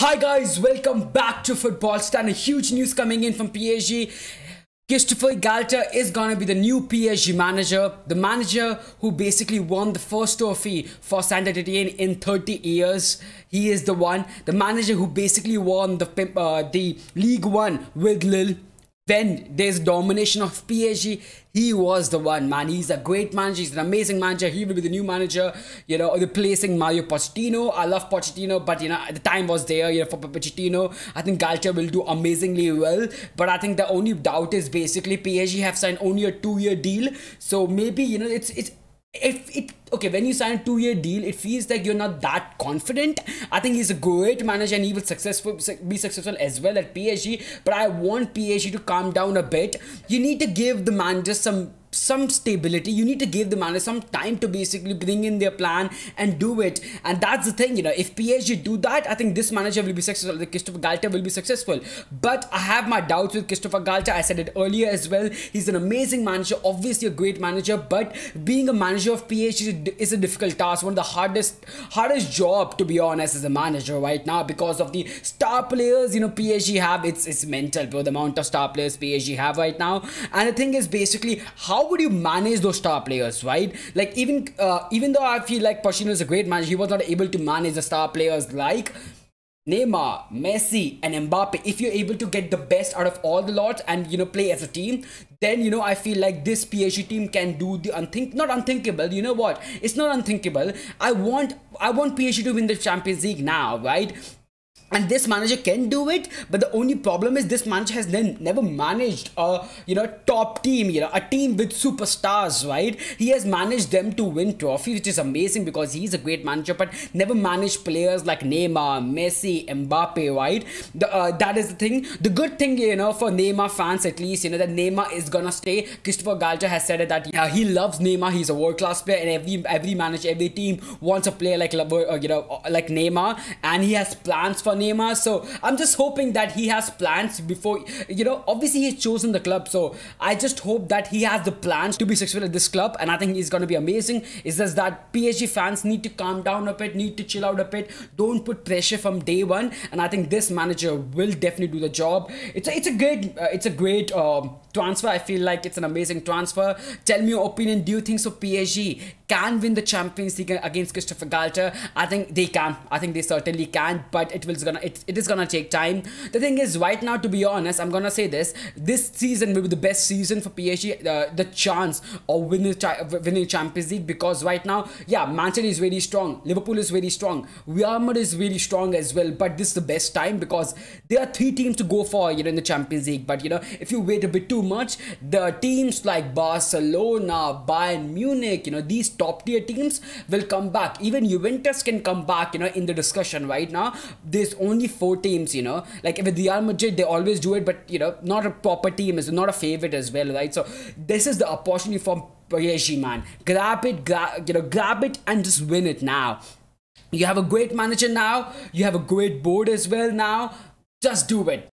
Hi guys, welcome back to Football Stand. A huge news coming in from PSG. Christopher Galtier is gonna be the new PSG manager, the manager who basically won the first trophy for Saint Etienne in 30 years. He is the one, the manager who basically won the uh, the League One with Lille when there's domination of PSG, he was the one, man. He's a great manager. He's an amazing manager. He will be the new manager, you know, replacing Mario Pochettino. I love Pochettino, but, you know, the time was there, you know, for Pochettino. I think Galtier will do amazingly well. But I think the only doubt is basically PSG have signed only a two-year deal. So maybe, you know, it's, it's, if it okay when you sign a two-year deal it feels like you're not that confident. I think he's a great manager and he will successful be successful as well at psg but i want psg to calm down a bit. You need to give the manager some some stability. You need to give the manager some time to basically bring in their plan and do it. And that's the thing you know. If PSG do that I think this manager will be successful. The Christopher Galtier will be successful. But I have my doubts with Christopher Galtier I said it earlier as well. He's an amazing manager obviously a great manager but being a manager of PSG is a difficult task. One of the hardest hardest job to be honest as a manager right now because of the star players you know PSG have. It's it's mental bro the amount of star players PSG have right now. And the thing is basically how how would you manage those star players, right? Like even uh, even though I feel like Pochettino is a great manager, he was not able to manage the star players like Neymar, Messi, and Mbappe. If you're able to get the best out of all the lots and you know play as a team, then you know I feel like this PSG team can do the unthink not unthinkable. You know what? It's not unthinkable. I want I want PSG to win the Champions League now, right? And this manager can do it but the only problem is this manager has then never managed a you know top team you know a team with superstars right? He has managed them to win trophies which is amazing because he's a great manager but never managed players like Neymar Messi Mbappe right? The, uh, that is the thing. The good thing you know for Neymar fans at least you know that Neymar is gonna stay. Christopher Galtier has said that yeah, he loves Neymar. He's a world class player and every every manager every team wants a player like uh, you know like Neymar and he has plans for Neymar. So I'm just hoping that he has plans before, you know, obviously he's chosen the club. So I just hope that he has the plans to be successful at this club. And I think he's going to be amazing. It's just that PSG fans need to calm down a bit, need to chill out a bit. Don't put pressure from day one. And I think this manager will definitely do the job. It's a, it's a great, uh, it's a great um, transfer. I feel like it's an amazing transfer. Tell me your opinion. Do you think so PSG can win the Champions League against Christopher Galtier? I think they can. I think they certainly can. But it will gonna it, it is gonna take time. The thing is, right now, to be honest, I'm gonna say this: this season will be the best season for PSG. Uh, the chance of winning winning Champions League because right now, yeah, Manchester is very strong. Liverpool is very strong. Real Madrid is really strong as well. But this is the best time because there are three teams to go for, you know, in the Champions League. But you know, if you wait a bit too much, the teams like Barcelona, Bayern Munich, you know, these top tier teams will come back. Even Juventus can come back, you know, in the discussion right now. There's only four teams, you know, like with Real Madrid, they always do it, but you know, not a proper team is not a favorite as well, right? So this is the opportunity for PSG, man. Grab it, you know, grab it and just win it now. You have a great manager now. You have a great board as well now. Just do it.